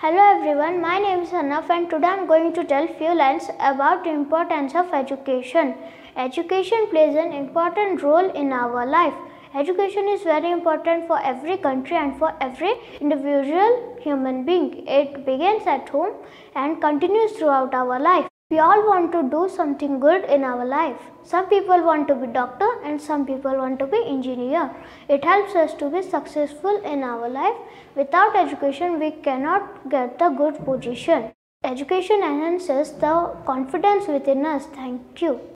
Hello everyone, my name is Arnav and today I am going to tell few lines about the importance of education. Education plays an important role in our life. Education is very important for every country and for every individual human being. It begins at home and continues throughout our life. We all want to do something good in our life. Some people want to be doctor and some people want to be engineer. It helps us to be successful in our life. Without education, we cannot get the good position. Education enhances the confidence within us. Thank you.